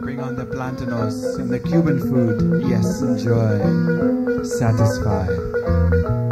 Bring on the plantanos and the Cuban food. Yes, enjoy. Satisfy.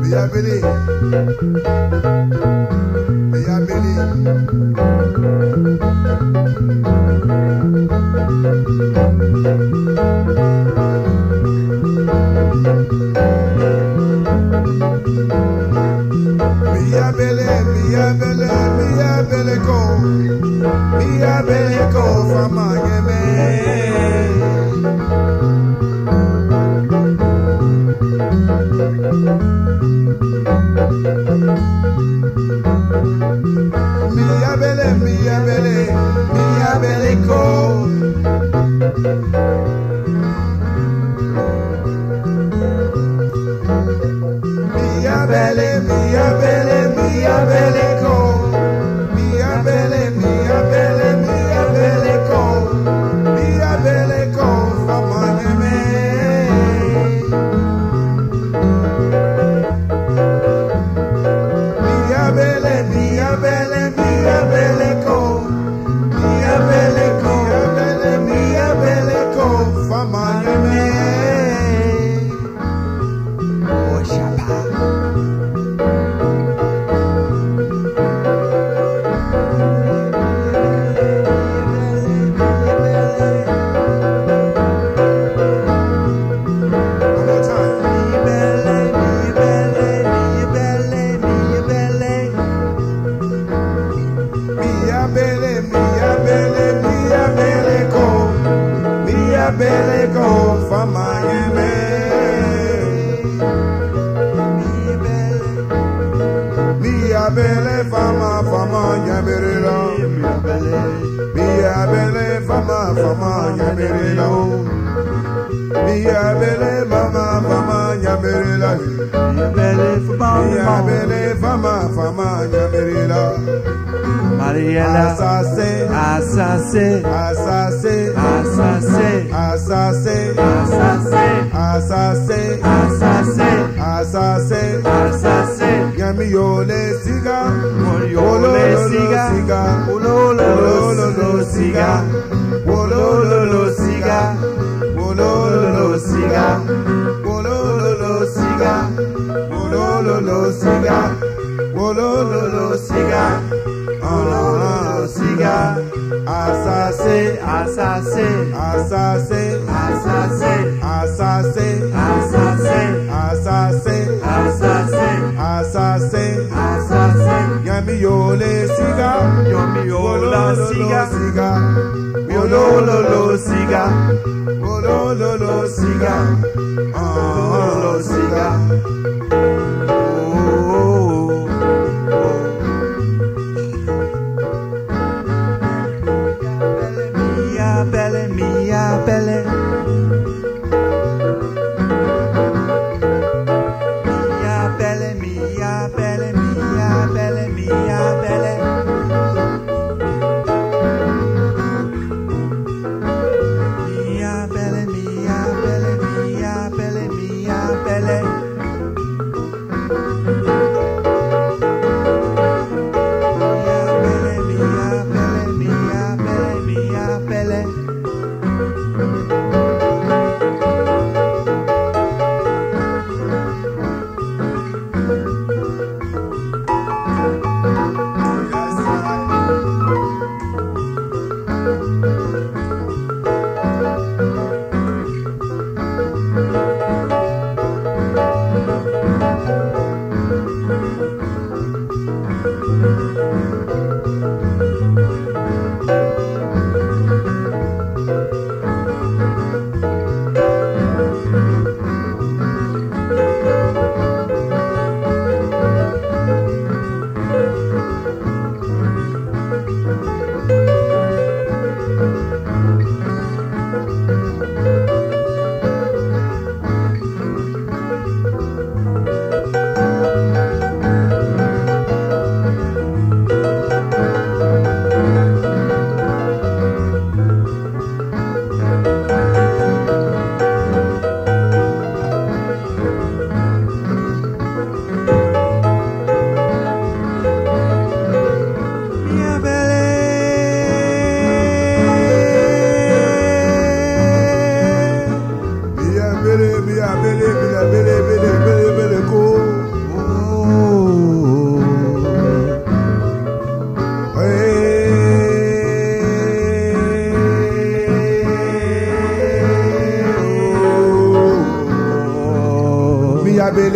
Miyabele. Miyabele. Miyabele, miyabele, miyabele ko. Miyabele ko fama Miyabele yemere la. Miyabele, fama, fama yemere la. Mariela Asase, Asase asase, Asase asase, Asase asase, Asase asase. Asase Yami yole siga, Yole wololo siga, Olololo siga asase, Asase asase, Asase asase, Asase asase, Asase asase. Asase Yami yole siga, Yomi yola siga siga, Olololo siga wololo siga, Olololo siga mia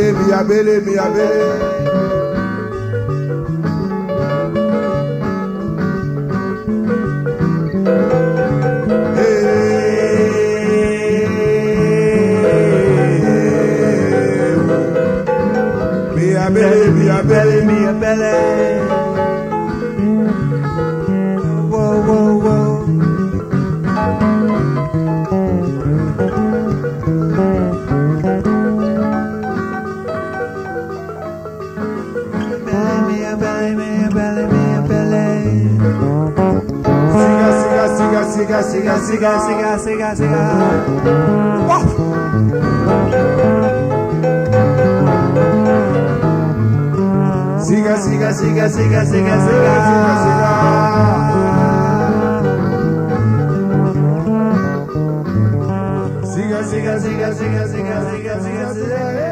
abele mi abele mi abele. Siga, siga, siga, Siga, siga. siga, siga. Siga, siga, Siga, siga, siga, siga, siga, siga. Siga, siga, siga, siga, siga, siga, siga, siga.